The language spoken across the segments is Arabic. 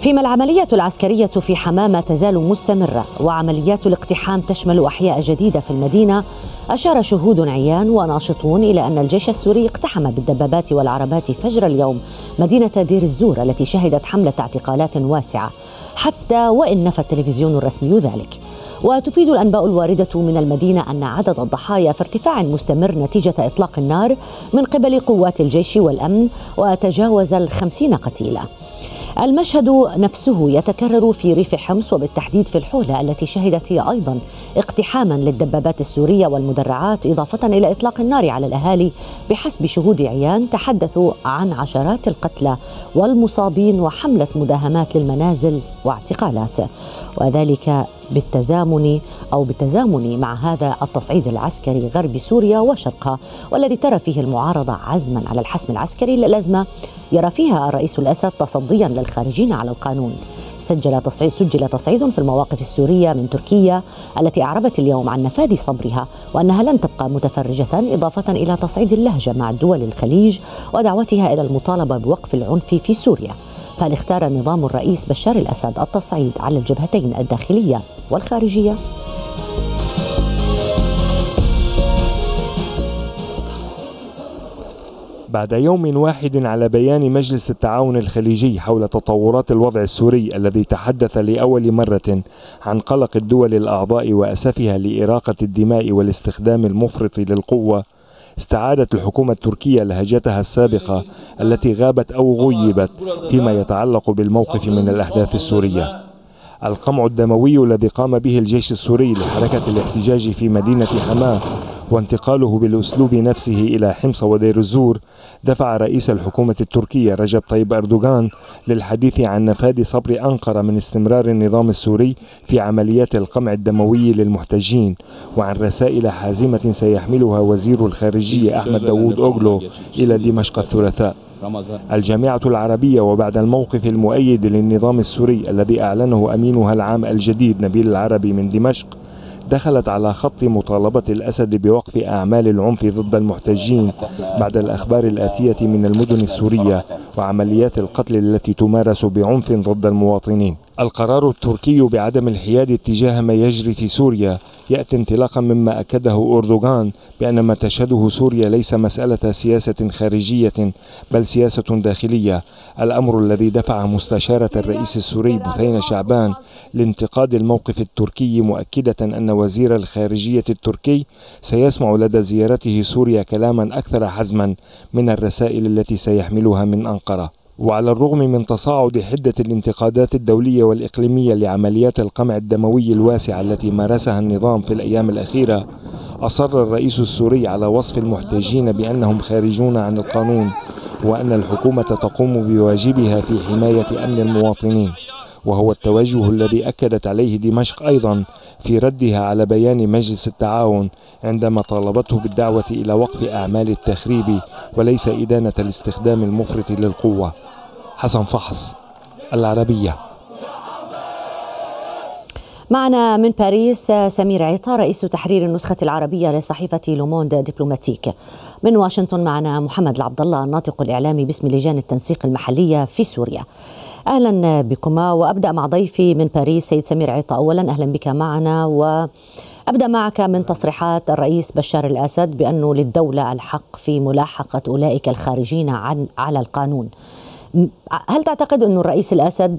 فيما العملية العسكرية في حمامة تزال مستمرة وعمليات الاقتحام تشمل أحياء جديدة في المدينة. أشار شهود عيان وناشطون إلى أن الجيش السوري اقتحم بالدبابات والعربات فجر اليوم مدينة دير الزور التي شهدت حملة اعتقالات واسعة حتى وإن نفى التلفزيون الرسمي ذلك. وتفيد الأنباء الواردة من المدينة أن عدد الضحايا في ارتفاع مستمر نتيجة إطلاق النار من قبل قوات الجيش والأمن وتجاوز الخمسين قتيلا. المشهد نفسه يتكرر في ريف حمص وبالتحديد في الحولة التي شهدت هي أيضا اقتحاما للدبابات السورية والمدرعات إضافة إلى إطلاق النار على الأهالي بحسب شهود عيان تحدثوا عن عشرات القتلى والمصابين وحملة مداهمات للمنازل واعتقالات. وذلك بالتزامن أو بالتزامن مع هذا التصعيد العسكري غرب سوريا وشرقها والذي ترى فيه المعارضة عزما على الحسم العسكري للازمه يرى فيها الرئيس الأسد تصديا للخارجين على القانون. سجل تصعيد سجل تصعيد في المواقف السورية من تركيا التي أعربت اليوم عن نفاذ صبرها وأنها لن تبقى متفرجة إضافة إلى تصعيد اللهجة مع دول الخليج ودعوتها إلى المطالبة بوقف العنف في سوريا. فهل اختار نظام الرئيس بشار الأسد التصعيد على الجبهتين الداخلية والخارجية؟ بعد يوم واحد على بيان مجلس التعاون الخليجي حول تطورات الوضع السوري الذي تحدث لأول مرة عن قلق الدول الأعضاء وأسفها لإراقة الدماء والاستخدام المفرط للقوة استعادت الحكومة التركية لهجتها السابقة التي غابت أو غيبت فيما يتعلق بالموقف من الأحداث السورية. القمع الدموي الذي قام به الجيش السوري لحركة الاحتجاج في مدينة حماة وانتقاله بالأسلوب نفسه إلى حمص ودير الزور دفع رئيس الحكومة التركية رجب طيب أردوغان للحديث عن نفاذ صبر أنقرة من استمرار النظام السوري في عمليات القمع الدموي للمحتجين وعن رسائل حازمة سيحملها وزير الخارجية أحمد داوود أوغلو إلى دمشق الثلاثاء. الجامعة العربية وبعد الموقف المؤيد للنظام السوري الذي أعلنه أمينها العام الجديد نبيل العربي من دمشق دخلت على خط مطالبة الأسد بوقف أعمال العنف ضد المحتجين بعد الأخبار الآتية من المدن السورية وعمليات القتل التي تمارس بعنف ضد المواطنين. القرار التركي بعدم الحياد اتجاه ما يجري في سوريا يأتي انطلاقا مما أكده أردوغان بأن ما تشهده سوريا ليس مسألة سياسة خارجية بل سياسة داخلية. الأمر الذي دفع مستشارة الرئيس السوري بثين شعبان لانتقاد الموقف التركي مؤكدة أن وزير الخارجية التركي سيسمع لدى زيارته سوريا كلاما أكثر حزما من الرسائل التي سيحملها من أنقرة. وعلى الرغم من تصاعد حدة الانتقادات الدولية والإقليمية لعمليات القمع الدموي الواسعة التي مارسها النظام في الأيام الأخيرة أصر الرئيس السوري على وصف المحتجين بأنهم خارجون عن القانون وأن الحكومة تقوم بواجبها في حماية أمن المواطنين. وهو التوجه الذي أكدت عليه دمشق أيضا في ردها على بيان مجلس التعاون عندما طالبته بالدعوة إلى وقف أعمال التخريب وليس إدانة الاستخدام المفرط للقوة. حسن فحص العربية. معنا من باريس سمير عيطا رئيس تحرير النسخة العربية لصحيفة لوموند دبلوماتيك من واشنطن معنا محمد العبد الله الناطق الإعلامي باسم لجان التنسيق المحلية في سوريا. أهلا بكما وأبدأ مع ضيفي من باريس سيد سمير عيطا اولا أهلا بك معنا وأبدأ معك من تصريحات الرئيس بشار الأسد بأنه للدولة الحق في ملاحقة أولئك الخارجين عن على القانون. هل تعتقد أن الرئيس الأسد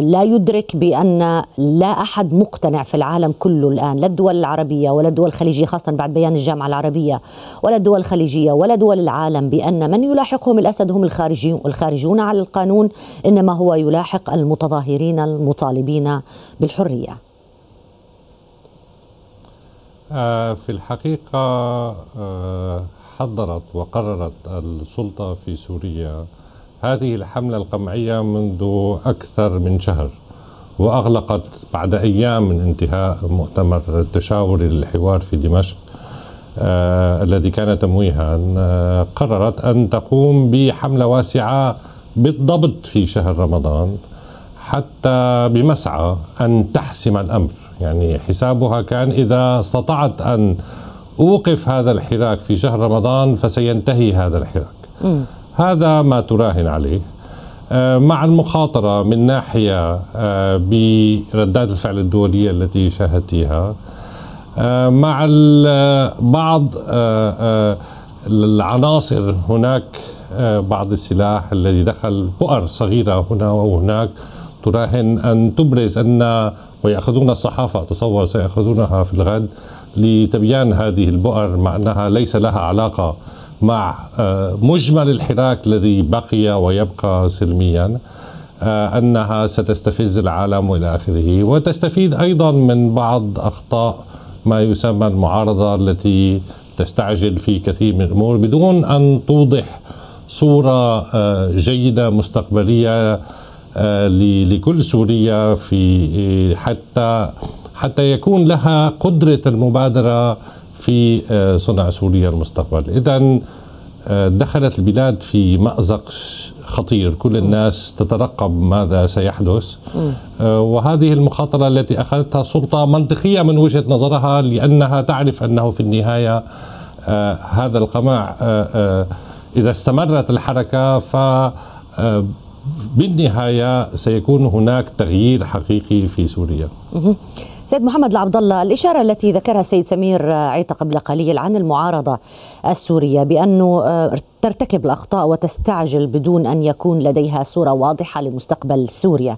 لا يدرك بأن لا أحد مقتنع في العالم كله الآن لا الدول العربية ولا الدول الخليجية خاصة بعد بيان الجامعة العربية ولا الدول الخليجية ولا دول العالم بأن من يلاحقهم الأسد هم الخارجين الخارجون على القانون إنما هو يلاحق المتظاهرين المطالبين بالحرية؟ في الحقيقة حضرت وقررت السلطة في سوريا هذه الحملة القمعية منذ أكثر من شهر وأغلقت بعد أيام من انتهاء مؤتمر التشاور للحوار في دمشق آه الذي كان تمويها آه قررت أن تقوم بحملة واسعة بالضبط في شهر رمضان حتى بمسعى أن تحسم الأمر يعني حسابها كان إذا استطعت أن أوقف هذا الحراك في شهر رمضان فسينتهي هذا الحراك. هذا ما تراهن عليه. مع المخاطرة من ناحية بردات الفعل الدولية التي شاهدتيها مع بعض العناصر هناك بعض السلاح الذي دخل بؤر صغيرة هنا وهناك تراهن أن تبرز أن ويأخذون الصحافة أتصور سيأخذونها في الغد لتبيان هذه البؤر مع أنها ليس لها علاقة مع آه، مجمل الحراك الذي بقي ويبقى سلميا آه، أنها ستستفز العالم والى آخره وتستفيد أيضا من بعض أخطاء ما يسمى المعارضة التي تستعجل في كثير من الأمور بدون أن توضح صورة آه، جيدة مستقبلية لكل سوريا في حتى حتى يكون لها قدرة المبادرة في آه، صنع سوريا المستقبل. إذا آه، دخلت البلاد في مأزق خطير. كل الناس تترقب ماذا سيحدث. آه، وهذه المخاطرة التي أخذتها السلطة منطقية من وجهة نظرها لأنها تعرف أنه في النهاية هذا القمع إذا استمرت الحركة ف بالنهاية سيكون هناك تغيير حقيقي في سوريا. سيد محمد العبد الله الإشارة التي ذكرها السيد سمير عيطة قبل قليل عن المعارضة السورية بأنه آه، ترتكب الأخطاء وتستعجل بدون أن يكون لديها صورة واضحة لمستقبل سوريا.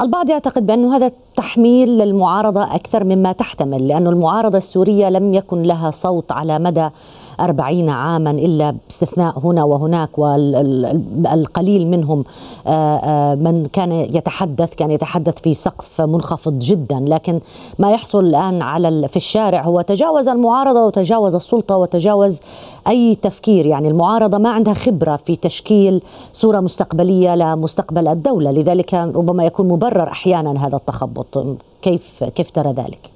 البعض يعتقد بأن هذا تحميل للمعارضة أكثر مما تحتمل لأن المعارضة السورية لم يكن لها صوت على مدى أربعين عاما إلا باستثناء هنا وهناك والقليل منهم آه، آه، من كان يتحدث كان يتحدث في سقف منخفض جدا. لكن ما يحصل الآن على في الشارع هو تجاوز المعارضة وتجاوز السلطة وتجاوز أي تفكير. يعني المعارضة ما عندها خبرة في تشكيل صورة مستقبلية لمستقبل الدولة. لذلك ربما يكون مبرر أحيانا هذا التخبط. كيف كيف ترى ذلك؟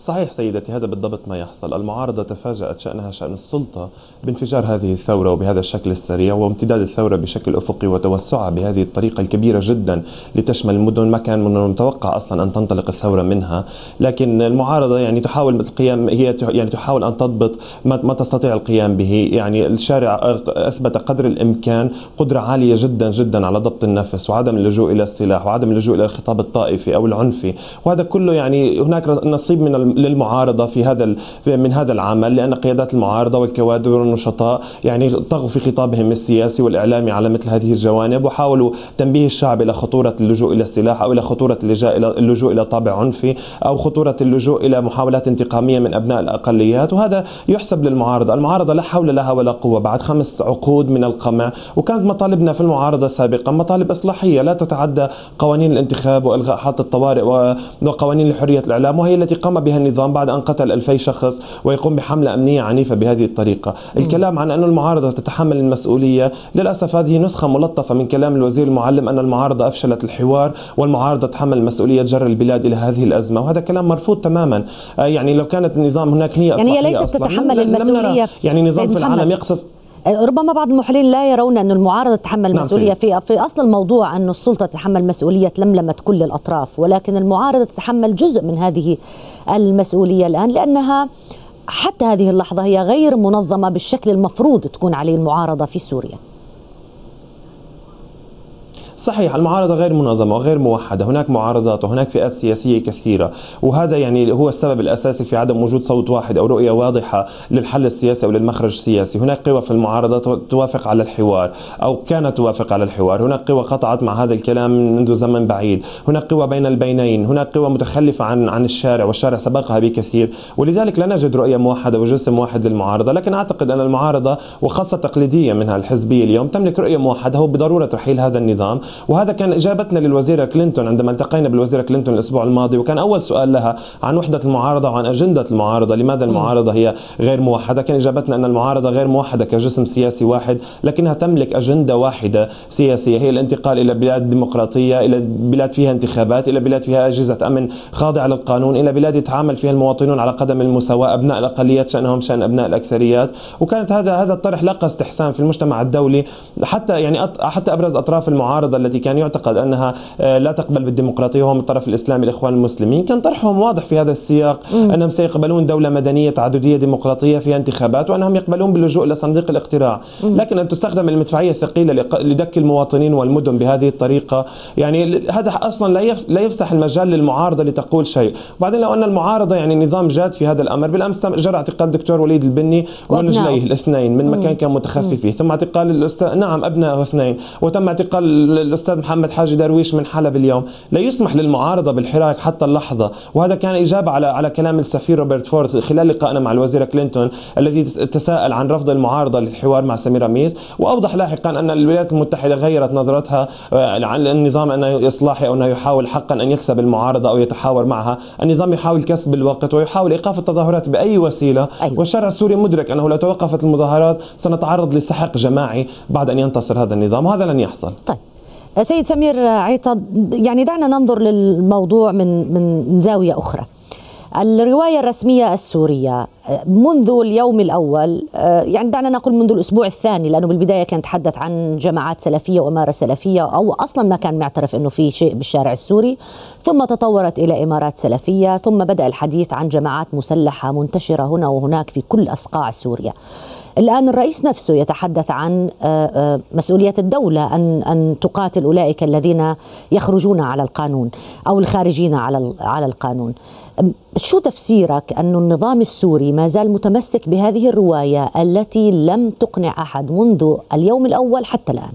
صحيح سيدتي هذا بالضبط ما يحصل. المعارضة تفاجأت شأنها شأن السلطة بانفجار هذه الثورة وبهذا الشكل السريع وامتداد الثورة بشكل أفقي وتوسعها بهذه الطريقة الكبيرة جدا لتشمل المدن ما كان من المتوقع أصلا أن تنطلق الثورة منها. لكن المعارضة يعني تحاول القيام هي يعني تحاول أن تضبط ما, ما تستطيع القيام به. يعني الشارع أثبت قدر الإمكان قدرة عالية جدا جدا على ضبط النفس وعدم اللجوء إلى السلاح وعدم اللجوء إلى الخطاب الطائفي أو العنفي. وهذا كله يعني هناك نصيب من للمعارضة في هذا من هذا العمل لأن قيادات المعارضة والكوادر والنشطاء يعني طغوا في خطابهم السياسي والإعلامي على مثل هذه الجوانب وحاولوا تنبيه الشعب إلى خطورة اللجوء إلى السلاح أو إلى خطورة اللجوء إلى طابع عنفي أو خطورة اللجوء إلى محاولات انتقامية من أبناء الأقليات وهذا يحسب للمعارضة، المعارضة لا حول لها ولا قوة بعد خمس عقود من القمع وكانت مطالبنا في المعارضة سابقا مطالب إصلاحية لا تتعدى قوانين الانتخاب وإلغاء حالة الطوارئ وقوانين لحرية الإعلام وهي التي قام بها النظام بعد أن قتل ألفي شخص ويقوم بحملة أمنية عنيفة بهذه الطريقة. الكلام عن أن المعارضة تتحمل المسؤولية للأسف هذه نسخة ملطفة من كلام الوزير المعلم أن المعارضة أفشلت الحوار والمعارضة تتحمل مسؤولية جر البلاد إلى هذه الأزمة. وهذا كلام مرفوض تماما. آه، يعني لو كانت النظام هناك نية يعني هي ليست تتحمل المسؤولية يعني نظام في العالم يقصف ربما بعض المحللين لا يرون أن المعارضة تتحمل نعم مسؤولية في, في أصل الموضوع أن السلطة تتحمل مسؤولية لملمة كل الأطراف ولكن المعارضة تتحمل جزء من هذه المسؤولية الآن لأنها حتى هذه اللحظة هي غير منظمة بالشكل المفروض تكون عليه المعارضة في سوريا. صحيح المعارضة غير منظمة وغير موحدة. هناك معارضات وهناك فئات سياسية كثيرة. وهذا يعني هو السبب الأساسي في عدم وجود صوت واحد أو رؤية واضحة للحل السياسي أو للمخرج السياسي. هناك قوى في المعارضة توافق على الحوار أو كانت توافق على الحوار. هناك قوى قطعت مع هذا الكلام منذ زمن بعيد. هناك قوى بين البينين. هناك قوى متخلفة عن عن الشارع والشارع سبقها بكثير. ولذلك لا نجد رؤية موحدة وجسم واحد للمعارضة. لكن أعتقد أن المعارضة وخاصة تقليدية منها الحزبية اليوم تملك رؤية موحدة. هو بضرورة رحيل هذا النظام. وهذا كان إجابتنا للوزيرة كلينتون عندما التقينا بالوزيرة كلينتون الأسبوع الماضي وكان أول سؤال لها عن وحدة المعارضة وعن أجندة المعارضة لماذا المعارضة هي غير موحدة؟ كان إجابتنا أن المعارضة غير موحدة كجسم سياسي واحد لكنها تملك أجندة واحدة سياسية هي الانتقال إلى بلاد ديمقراطية إلى بلاد فيها انتخابات إلى بلاد فيها أجهزة أمن خاضعة للقانون إلى بلاد يتعامل فيها المواطنون على قدم المساواة أبناء الأقليات شأنهم شأن أبناء الأكثريات. وكانت هذا هذا الطرح لقى استحسان في المجتمع الدولي حتى يعني حتى أبرز أطراف المعارضة التي كان يعتقد أنها لا تقبل بالديمقراطية وهم الطرف الإسلامي الإخوان المسلمين. كان طرحهم واضح في هذا السياق م. أنهم سيقبلون دولة مدنية تعددية ديمقراطية فيها انتخابات وأنهم يقبلون باللجوء إلى صندوق الاقتراع. م. لكن أن تستخدم المدفعية الثقيلة لدك المواطنين والمدن بهذه الطريقة يعني هذا أصلا لا يفتح المجال للمعارضة لتقول شيء. وبعدين لو أن المعارضة يعني النظام جاد في هذا الأمر بالأمس جرى اعتقال دكتور وليد البني ونجليه الاثنين من مكان كان متخفي فيه ثم اعتقال الأستاذ نعم أبنائه اثنين. وتم اعتقال الأستاذ محمد حاجي درويش من حلب اليوم لا يسمح للمعارضة بالحراك حتى اللحظة. وهذا كان إجابة على على كلام السفير روبرت فورد خلال لقائنا مع الوزيرة كلينتون الذي تساءل عن رفض المعارضة للحوار مع سمير ميز وأوضح لاحقا أن الولايات المتحدة غيرت نظرتها آه، عن النظام أنه إصلاحي أو أنه يحاول حقا أن يكسب المعارضة أو يتحاور معها. النظام يحاول كسب الوقت ويحاول إيقاف التظاهرات بأي وسيلة. أيوة. والشارع السوري مدرك أنه لو توقفت المظاهرات سنتعرض لسحق جماعي بعد أن ينتصر هذا النظام. وهذا لن يحصل. طيب. سيد سمير عيطة يعني دعنا ننظر للموضوع من من زاوية أخرى. الرواية الرسمية السورية منذ اليوم الأول يعني دعنا نقول منذ الأسبوع الثاني لأنه بالبداية كان تحدث عن جماعات سلفية وإمارة سلفية أو أصلا ما كان معترف أنه في شيء بالشارع السوري. ثم تطورت إلى إمارات سلفية ثم بدأ الحديث عن جماعات مسلحة منتشرة هنا وهناك في كل أصقاع سوريا. الآن الرئيس نفسه يتحدث عن آه، آه، مسؤولية الدولة أن أن تقاتل أولئك الذين يخرجون على القانون أو الخارجين على على القانون. شو تفسيرك أن النظام السوري ما زال متمسك بهذه الرواية التي لم تقنع أحد منذ اليوم الأول حتى الآن؟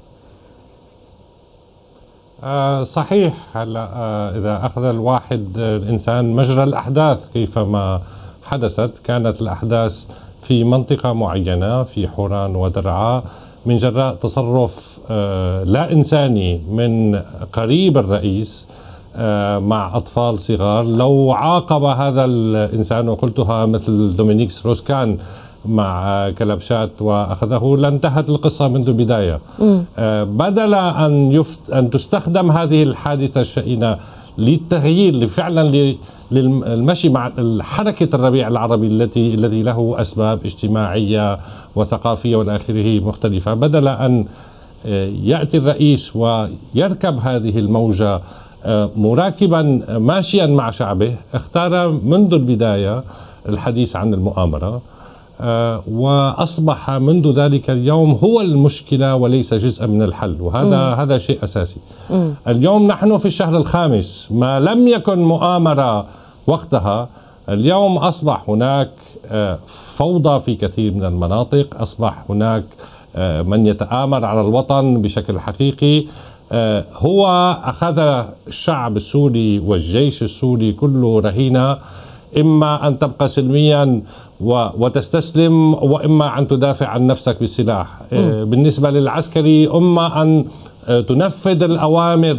آه صحيح. هلا إذا أخذ الواحد الإنسان مجرى الأحداث كيفما حدثت كانت الأحداث في منطقة معينة في حوران ودرعا من جراء تصرف آه، لا إنساني من قريب الرئيس آه، مع أطفال صغار. لو عاقب هذا الإنسان وقلتها مثل دومينيك روسكان مع كلبشات وأخذه لانتهت القصة منذ البداية. آه، بدل أن يفت أن تستخدم هذه الحادثة الشئينه للتغيير فعلا للمشي مع حركة الربيع العربي التي الذي له أسباب اجتماعية وثقافية وإلى آخره مختلفة. بدل أن آه، يأتي الرئيس ويركب هذه الموجة آه، مراكبا ماشيا مع شعبه اختار منذ البداية الحديث عن المؤامرة. وأصبح منذ ذلك اليوم هو المشكلة وليس جزءا من الحل وهذا مم. هذا شيء أساسي مم. اليوم نحن في الشهر الخامس ما لم يكن مؤامرة وقتها اليوم أصبح هناك آه، فوضى في كثير من المناطق أصبح هناك آه، من يتآمر على الوطن بشكل حقيقي هو أخذ الشعب السوري والجيش السوري كله رهينة إما أن تبقى سلميا وتستسلم وإما أن تدافع عن نفسك بالسلاح م. بالنسبة للعسكري أما أن تنفذ الأوامر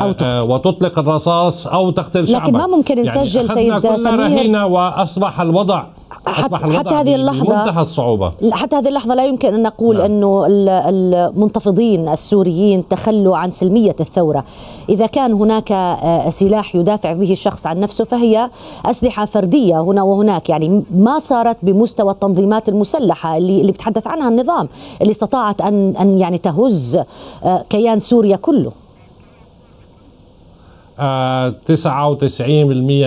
أو تقتل. وتطلق الرصاص أو تقتل شعبك لكن ما ممكن نسجل يعني سيد سمير. وأصبح الوضع حتى, حتى هذه اللحظة منتهى الصعوبة. حتى هذه اللحظة لا يمكن أن نقول نعم. أنه المنتفضين السوريين تخلوا عن سلمية الثورة. إذا كان هناك آه، سلاح يدافع به الشخص عن نفسه فهي أسلحة فردية هنا وهناك. يعني ما صارت بمستوى التنظيمات المسلحة اللي اللي بتحدث عنها النظام اللي استطاعت أن أن يعني تهز آه، كيان سوريا كله. 99%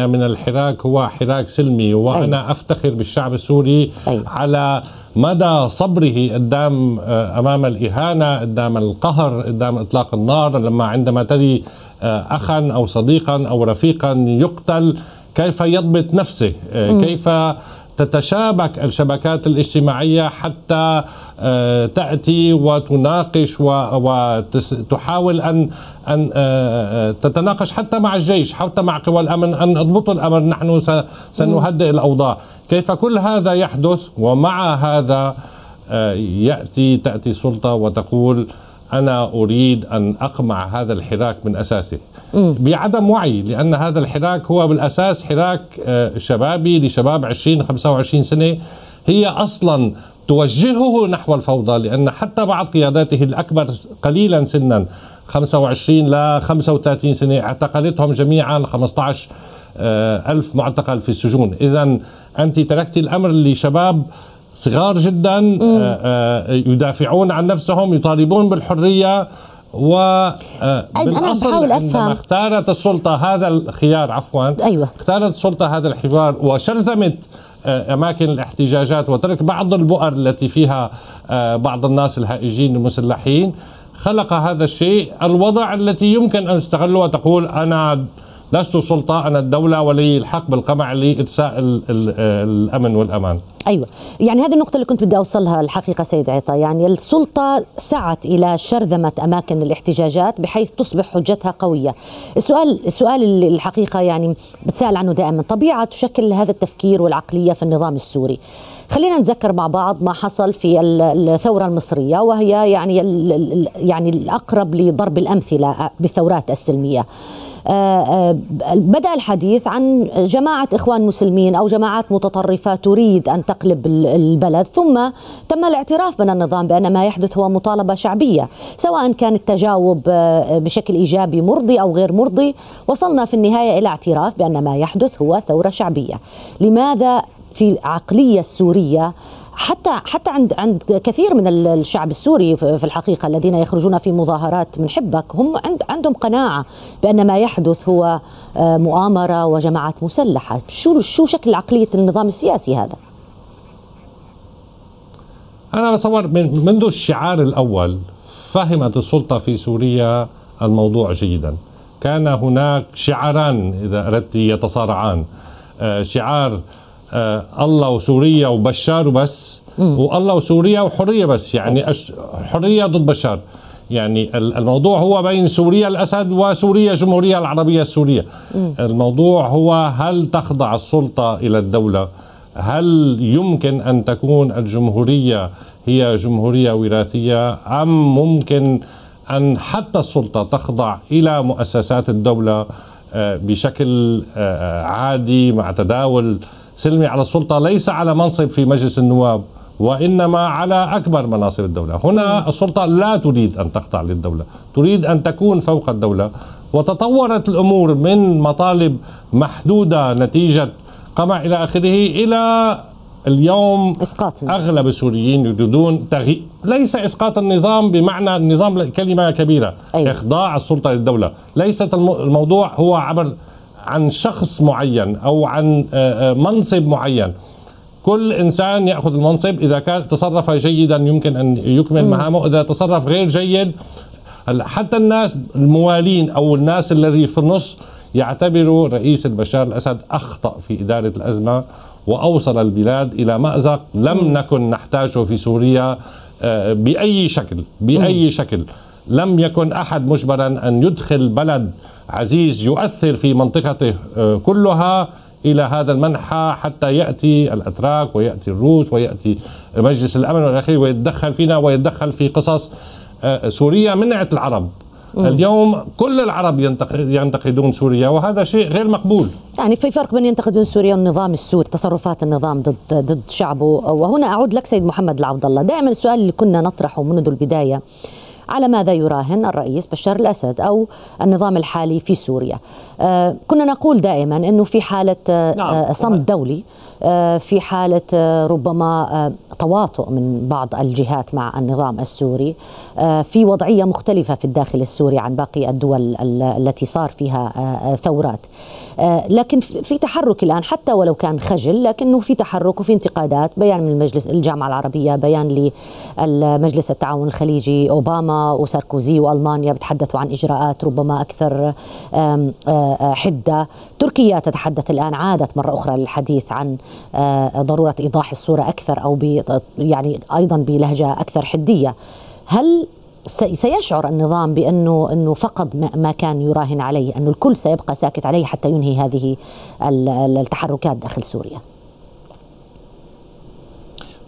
من الحراك هو حراك سلمي وأنا أي. أفتخر بالشعب السوري أي. على مدى صبره قدام آه، أمام الإهانة قدام القهر قدام إطلاق النار لما عندما تري آه، أخا أو صديقا أو رفيقا يقتل كيف يضبط نفسه آه، كيف تتشابك الشبكات الاجتماعية حتى آه، تأتي وتناقش وتحاول أن أن آه، آه، تتناقش حتى مع الجيش حتى مع قوى الأمن أن اضبطوا الأمر نحن سنهدئ الأوضاع. كيف كل هذا يحدث؟ ومع هذا يأتي تأتي السلطة وتقول أنا أريد أن أقمع هذا الحراك من أساسه. بعدم وعي لأن هذا الحراك هو بالأساس حراك آه، شبابي لشباب 20 25 سنة. هي أصلا توجهه نحو الفوضى لأن حتى بعض قياداته الأكبر قليلا سنا 25 ل 35 سنة اعتقلتهم جميعا 15 آه، ألف معتقل في السجون. إذا أنت تركت الأمر لشباب صغار جدا آه، يدافعون عن نفسهم يطالبون بالحرية و آه، أنا بحاول أفهم عندما اختارت السلطة هذا الخيار عفوا أيوة. اختارت السلطة هذا الحوار وشرذمت آه، أماكن الاحتجاجات وترك بعض البؤر التي فيها آه، بعض الناس الهائجين المسلحين خلق هذا الشيء الوضع التي يمكن أن تستغله وتقول أنا لست سلطة أنا الدولة ولي الحق بالقمع لإرساء الأمن والأمان. أيوة. يعني هذه النقطة اللي كنت بدي أوصلها الحقيقة سيد عطا. يعني السلطة سعت إلى شرذمة أماكن الاحتجاجات بحيث تصبح حجتها قوية. السؤال السؤال اللي الحقيقة يعني بتسأل عنه دائما. طبيعة تشكل هذا التفكير والعقلية في النظام السوري. خلينا نتذكر مع بعض ما حصل في الثورة المصرية وهي يعني يعني الأقرب لضرب الأمثلة بالثورات السلمية. بدأ الحديث عن جماعة إخوان مسلمين أو جماعات متطرفة تريد أن تقلب البلد ثم تم الاعتراف من النظام بأن ما يحدث هو مطالبة شعبية سواء كان التجاوب آه، بشكل إيجابي مرضي أو غير مرضي. وصلنا في النهاية إلى اعتراف بأن ما يحدث هو ثورة شعبية. لماذا في العقلية السورية حتى حتى عند عند كثير من الشعب السوري في الحقيقة الذين يخرجون في مظاهرات من حبك هم عند عندهم قناعة بأن ما يحدث هو آه، مؤامرة وجماعات مسلحة، شو شو شكل عقلية النظام السياسي هذا؟ أنا بتصور من منذ الشعار الأول فهمت السلطة في سوريا الموضوع جيدا. كان هناك شعاران إذا أردت يتصارعان آه، شعار الله وسوريا وبشار وبس. والله وسوريا وحرية بس يعني حرية ضد بشار. يعني الموضوع هو بين سوريا الأسد وسوريا الجمهوريه العربية السورية. الموضوع هو هل تخضع السلطة إلى الدولة؟ هل يمكن أن تكون الجمهورية هي جمهورية وراثية؟ أم ممكن أن حتى السلطة تخضع إلى مؤسسات الدولة آه، بشكل آه، عادي مع تداول سلمي على السلطة ليس على منصب في مجلس النواب وإنما على أكبر مناصب الدولة. هنا السلطة لا تريد أن تخضع للدولة تريد أن تكون فوق الدولة. وتطورت الأمور من مطالب محدودة نتيجة قمع إلى آخره إلى اليوم إسقاط أغلب السوريين يريدون تغيير. ليس إسقاط النظام بمعنى النظام كلمة كبيرة أيوة. إخضاع السلطة للدولة. ليست الموضوع هو عبر عن شخص معين أو عن آه، آه، منصب معين. كل إنسان يأخذ المنصب إذا كان تصرف جيدا يمكن أن يكمل مهامه. إذا تصرف غير جيد حتى الناس الموالين أو الناس الذي في النص يعتبروا رئيس البشار الأسد أخطأ في إدارة الأزمة وأوصل البلاد إلى مأزق لم نكن نحتاجه في سوريا آه، بأي شكل بأي شكل. لم يكن أحد مجبرا أن يدخل بلد عزيز يؤثر في منطقته آه، كلها إلى هذا المنحى حتى يأتي الأتراك ويأتي الروس ويأتي مجلس الأمن والى ويتدخل فينا ويتدخل في قصص آه، سوريا منعت العرب. اليوم كل العرب ينتقدون سوريا وهذا شيء غير مقبول. يعني في فرق بين ينتقدون سوريا والنظام السوري تصرفات النظام ضد ضد شعبه. وهنا أعود لك سيد محمد العبد الله. دائما السؤال اللي كنا نطرحه منذ البداية على ماذا يراهن الرئيس بشار الأسد أو النظام الحالي في سوريا. آه، كنا نقول دائما إنه في حالة آه، نعم. آه، صمت دولي في حالة ربما تواطؤ من بعض الجهات مع النظام السوري في وضعية مختلفة في الداخل السوري عن باقي الدول التي صار فيها ثورات. لكن في تحرك الآن حتى ولو كان خجل لكنه في تحرك وفي انتقادات بيان من المجلس الجامعة العربية بيان للمجلس التعاون الخليجي أوباما وساركوزي وألمانيا بتحدثوا عن إجراءات ربما أكثر حدة، تركيا تتحدث الآن عادت مرة أخرى للحديث عن ضرورة إيضاح الصورة أكثر أو يعني أيضا بلهجة أكثر حدية. هل سيشعر النظام بأنه أنه فقد ما كان يراهن عليه، أنه الكل سيبقى ساكت عليه حتى ينهي هذه التحركات داخل سوريا؟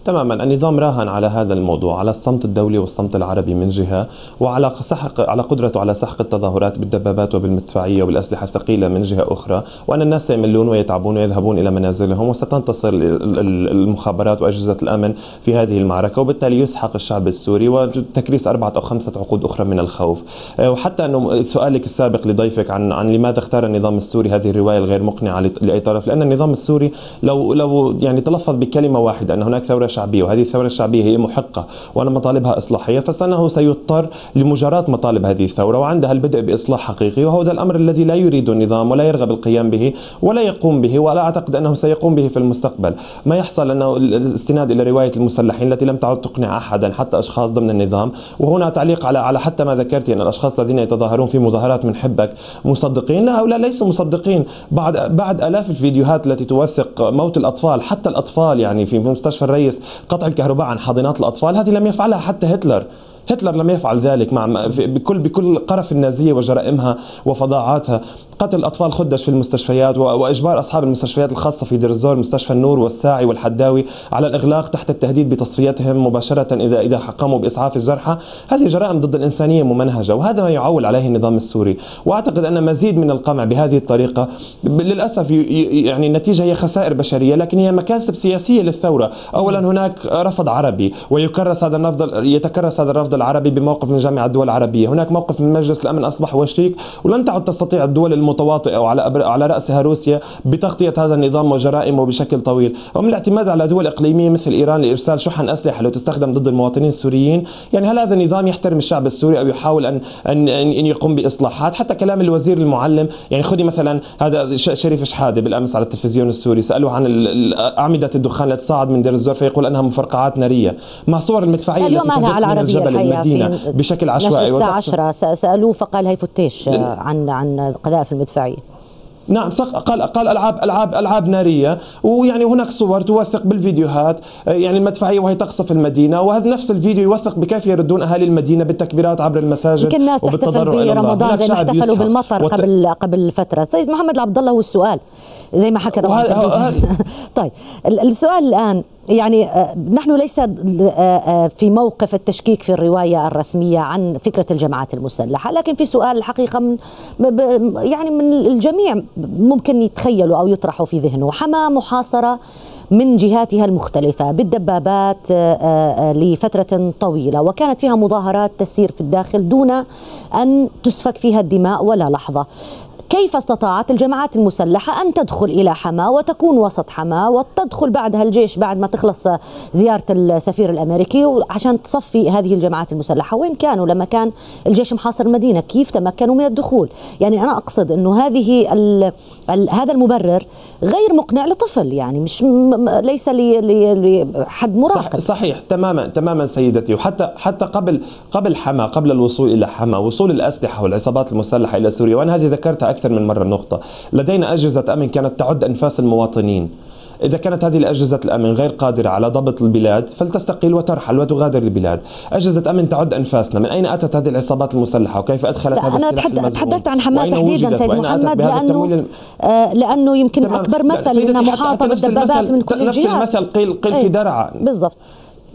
تماما. النظام راهن على هذا الموضوع على الصمت الدولي والصمت العربي من جهة وعلى سحق على قدرته على سحق التظاهرات بالدبابات وبالمدفعية وبالاسلحه الثقيلة من جهة أخرى. وأن الناس سيملون ويتعبون ويذهبون إلى منازلهم وستنتصر المخابرات وأجهزة الأمن في هذه المعركة وبالتالي يسحق الشعب السوري وتكريس أربعة أو خمسة عقود أخرى من الخوف. آه، وحتى أنه سؤالك السابق لضيفك عن عن لماذا اختار النظام السوري هذه الرواية الغير مقنعة لأي طرف؟ لأن النظام السوري لو لو يعني تلفظ بكلمة واحدة أن هناك ثورة شعبيه وهذه الثورة الشعبية هي محقة وأن مطالبها إصلاحية فانه سيضطر لمجاراه مطالب هذه الثورة وعندها البدء بإصلاح حقيقي وهو الأمر الذي لا يريد النظام ولا يرغب القيام به ولا يقوم به ولا أعتقد أنه سيقوم به في المستقبل. ما يحصل أنه الاستناد إلى رواية المسلحين التي لم تعد تقنع احدا حتى أشخاص ضمن النظام. وهنا تعليق على على حتى ما ذكرت ان الأشخاص الذين يتظاهرون في مظاهرات من حبك مصدقين. لا هؤلاء ليسوا مصدقين. بعد بعد آلاف الفيديوهات التي توثق موت الأطفال حتى الأطفال يعني في مستشفى الرئيس قطع الكهرباء عن حاضنات الأطفال. هذه لم يفعلها حتى هتلر. هتلر لم يفعل ذلك مع بكل بكل قرف النازية وجرائمها وفظاعاتها قتل الأطفال خدش في المستشفيات وإجبار أصحاب المستشفيات الخاصة في دير الزور مستشفى النور والساعي والحداوي على الإغلاق تحت التهديد بتصفيتهم مباشرة اذا إذا قاموا بإسعاف الجرحى. هذه جرائم ضد الإنسانية ممنهجة وهذا ما يعول عليه النظام السوري. وأعتقد أن مزيد من القمع بهذه الطريقة للأسف يعني النتيجة هي خسائر بشرية لكن هي مكاسب سياسية للثورة. اولا هناك رفض عربي ويكرس هذا الرفض يتكرس هذا الرفض العربي بموقف من جامعة الدول العربية. هناك موقف من مجلس الأمن أصبح وشيك ولن تعد تستطيع الدول المتواطئة وعلى على رأسها روسيا بتغطية هذا النظام وجرائمه بشكل طويل. ومن الاعتماد على دول اقليميه مثل إيران لإرسال شحن أسلحة لو تستخدم ضد المواطنين السوريين يعني هل هذا النظام يحترم الشعب السوري أو يحاول ان ان ان يقوم بإصلاحات؟ حتى كلام الوزير المعلم يعني خذي مثلا هذا شريف شحادة بالأمس على التلفزيون السوري سالوه عن أعمدة الدخان التي تصاعد من دير الزور فيقول أنها مفرقعات نارية. مع صور المدفعية اليوم التي أنا على العربيه المدينة بشكل عشوائي. الساعة 10 سألوه فقال هي فتيش عن عن القذائف المدفعيه نعم قال قال ألعاب ألعاب ألعاب نارية ويعني هناك صور توثق بالفيديوهات يعني المدفعية وهي تقصف المدينة وهذا نفس الفيديو يوثق بكيف يردون أهالي المدينة بالتكبيرات عبر المساجد يمكن الناس تحتفل برمضان زي ما احتفلوا بالمطر وت... قبل قبل فترة. سيد محمد عبد الله هو السؤال زي ما حكى طيب السؤال الآن يعني نحن ليس في موقف التشكيك في الرواية الرسمية عن فكرة الجماعات المسلحة، لكن في سؤال الحقيقة من يعني من الجميع ممكن يتخيلوا أو يطرحوا في ذهنه، حما محاصرة من جهاتها المختلفة بالدبابات لفترة طويلة وكانت فيها مظاهرات تسير في الداخل دون أن تسفك فيها الدماء ولا لحظة. كيف استطاعت الجماعات المسلحة أن تدخل إلى حما وتكون وسط حما وتدخل بعدها الجيش بعد ما تخلص زيارة السفير الأمريكي عشان تصفي هذه الجماعات المسلحة؟ وين كانوا لما كان الجيش محاصر المدينة؟ كيف تمكنوا من الدخول؟ يعني أنا أقصد أنه هذه ال ال هذا المبرر غير مقنع لطفل يعني مش ليس لحد مراقب صح صحيح تماما تماما سيدتي. وحتى حتى قبل قبل حما قبل الوصول إلى حما وصول الأسلحة والعصابات المسلحة إلى سوريا وأنا هذه ذكرتها أكثر من مرة النقطة. لدينا أجهزة أمن كانت تعد أنفاس المواطنين. إذا كانت هذه الأجهزة الأمن غير قادرة على ضبط البلاد فلتستقيل وترحل وتغادر البلاد. أجهزة أمن تعد أنفاسنا. من أين أتت هذه العصابات المسلحة؟ وكيف أدخلت هذا أنا تحدثت عن حماة تحديدا سيد محمد لأنه آه لأنه يمكن تمام. أكبر مثل أنها محاطة بالدبابات من كل الجهات. نفس المثل قيل قيل في درعا. بالضبط.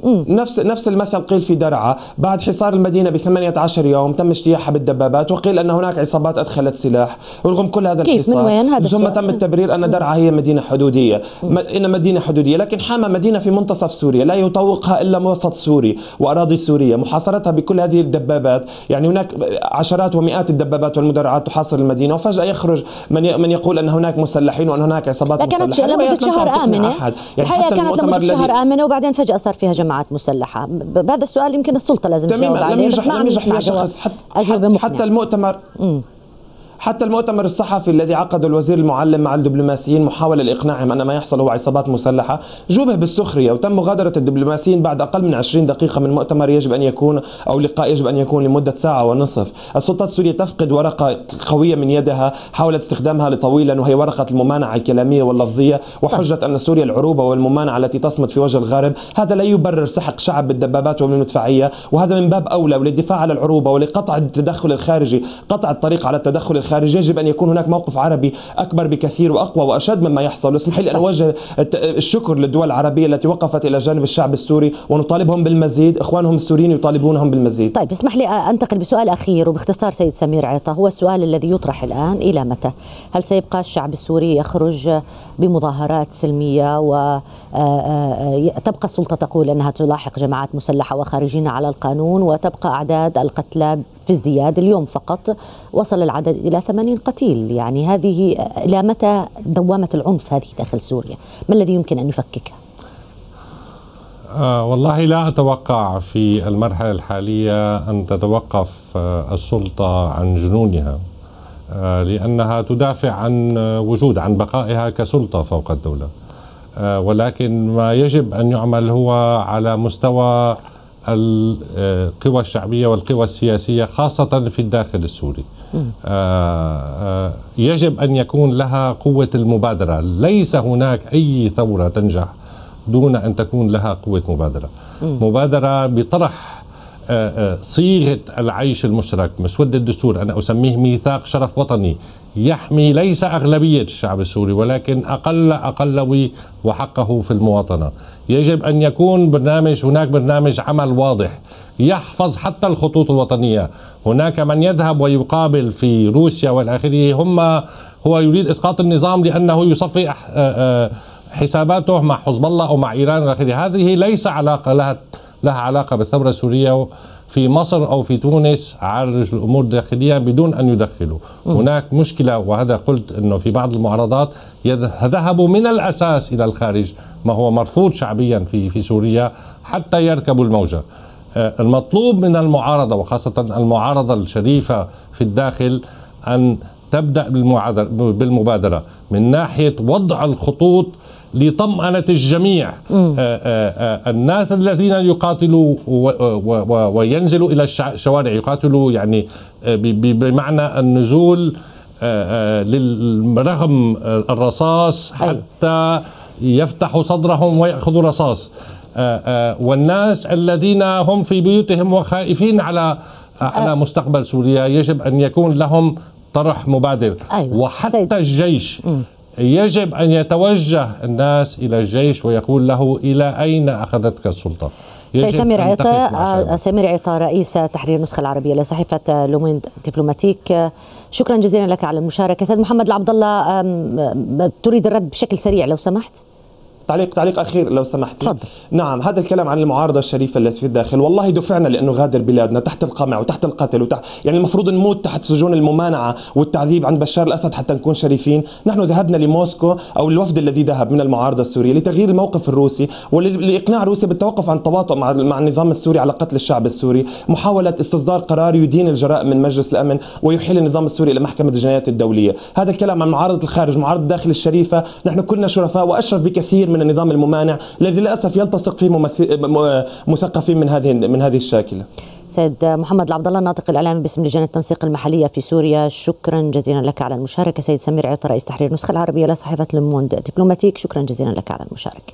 نفس نفس المثل قيل في درعا. بعد حصار المدينة ب 18 يوم تم اجتياحها بالدبابات وقيل أن هناك عصابات أدخلت سلاح. رغم كل هذا كيف؟ الحصار. من وين هذا ثم تم التبرير أن درعا هي مدينة حدودية. إن مدينة حدودية. لكن حما مدينة في منتصف سوريا. لا يطوقها إلا وسط سوري وأراضي سورية. محاصرتها بكل هذه الدبابات. يعني هناك عشرات ومئات الدبابات والمدرعات تحاصر المدينة. وفجأة يخرج من من يقول أن هناك مسلحين وأن هناك عصابات كانت لمدة شهر آمنة. يعني الحقيقة كانت لمدة شهر آمنة وبعدين فجأة صار فيها جماعات مسلحة. بهذا السؤال يمكن السلطة لازم تجاوب عليه بس ما ينجح شخص حتى, حتى, المؤتمر م. حتى المؤتمر الصحفي الذي عقده الوزير المعلم مع الدبلوماسيين محاولة لإقناعهم أن ما يحصل هو عصابات مسلحة جوبه بالسخرية وتم مغادرة الدبلوماسيين بعد أقل من 20 دقيقة من مؤتمر يجب أن يكون أو لقاء يجب أن يكون لمدة ساعة ونصف. السلطات السورية تفقد ورقة قوية من يدها حاولت استخدامها لطويلا وهي ورقة الممانعة الكلامية واللفظية وحجة أن سوريا العروبة والممانعة التي تصمد في وجه الغرب هذا لا يبرر سحق شعب بالدبابات والمدفعية وهذا من باب أولى وللدفاع على العروبة ولقطع التدخل الخارجي قطع الطريق على التدخل الخارجي. يجب أن يكون هناك موقف عربي أكبر بكثير وأقوى وأشد مما يحصل. اسمح لي أن أوجه الشكر للدول العربية التي وقفت إلى جانب الشعب السوري ونطالبهم بالمزيد. إخوانهم السوريين يطالبونهم بالمزيد. طيب اسمح لي أنتقل بسؤال أخير وباختصار سيد سمير عطا. هو السؤال الذي يطرح الآن إلى متى؟ هل سيبقى الشعب السوري يخرج بمظاهرات سلمية وتبقى السلطة تقول أنها تلاحق جماعات مسلحة وخارجين على القانون وتبقى أعداد القتلى في ازدياد اليوم فقط وصل العدد إلى 80 قتيل. يعني هذه إلى متى دوامة العنف هذه داخل سوريا؟ ما الذي يمكن أن يفككها آه والله لا أتوقع في المرحلة الحالية أن تتوقف آه السلطة عن جنونها آه لأنها تدافع عن وجود عن بقائها كسلطة فوق الدولة. آه ولكن ما يجب أن يعمل هو على مستوى القوى الشعبية والقوى السياسية خاصة في الداخل السوري. آه يجب أن يكون لها قوة المبادرة. ليس هناك أي ثورة تنجح دون أن تكون لها قوة مبادرة. مبادرة بطرح صيغة العيش المشترك مسودة الدستور أنا أسميه ميثاق شرف وطني يحمي ليس أغلبية الشعب السوري ولكن أقل أقلوي وحقه في المواطنة. يجب أن يكون برنامج هناك برنامج عمل واضح يحفظ حتى الخطوط الوطنية. هناك من يذهب ويقابل في روسيا والآخره هم هو يريد إسقاط النظام لأنه يصفي حساباته مع حزب الله أو مع إيران والآخره هذه ليس علاقة لها لها علاقة بالثورة السورية في مصر أو في تونس عالج الأمور داخليا بدون أن يدخلوا م. هناك مشكلة وهذا قلت أنه في بعض المعارضات ذهبوا من الأساس إلى الخارج ما هو مرفوض شعبيا في, في سوريا حتى يركبوا الموجة المطلوب من المعارضة وخاصة المعارضة الشريفة في الداخل أن تبدأ بالمبادرة من ناحية وضع الخطوط لطمأنة الجميع. آآ آآ الناس الذين يقاتلوا وينزلوا إلى الشوارع يقاتلوا يعني بمعنى النزول رغم الرصاص حتى يفتحوا صدرهم ويأخذوا رصاص. والناس الذين هم في بيوتهم وخائفين على على مستقبل سوريا يجب أن يكون لهم طرح مبادر. أيوة. وحتى سيد. الجيش. م. يجب أن يتوجه الناس إلى الجيش ويقول له إلى أين أخذتك السلطة؟ سيد سمير عطا سمير عطا رئيس تحرير النسخة العربية لصحيفة لومين دبلوماتيك. شكرا جزيلا لك على المشاركة. سيد محمد العبد الله تريد الرد بشكل سريع لو سمحت؟ تعليق تعليق أخير لو سمحتي. تفضل. نعم هذا الكلام عن المعارضة الشريفة التي في الداخل. والله دفعنا لأنه غادر بلادنا تحت القمع وتحت القتل وتحت يعني المفروض نموت تحت سجون الممانعة والتعذيب عند بشار الأسد حتى نكون شريفين. نحن ذهبنا لموسكو أو الوفد الذي ذهب من المعارضة السورية لتغيير الموقف الروسي ولإقناع روسيا بالتوقف عن التواطؤ مع مع النظام السوري على قتل الشعب السوري. محاولة استصدار قرار يدين الجرائم من مجلس الأمن ويحيل النظام السوري إلى محكمة الجنايات الدولية. هذا الكلام عن معارضة الخارج معارضة الداخل الشريفة. نحن كلنا شرفاء وأشرف بكثير من النظام الممانع الذي للأسف يلتصق فيه مثقفين من هذه من هذه الشاكلة. سيد محمد العبد الله الناطق الاعلامي باسم لجنة التنسيق المحلية في سوريا شكرا جزيلا لك على المشاركة سيد سمير عيطه رئيس تحرير النسخة العربية لصحيفة لوموند دبلوماتيك شكرا جزيلا لك على المشاركة.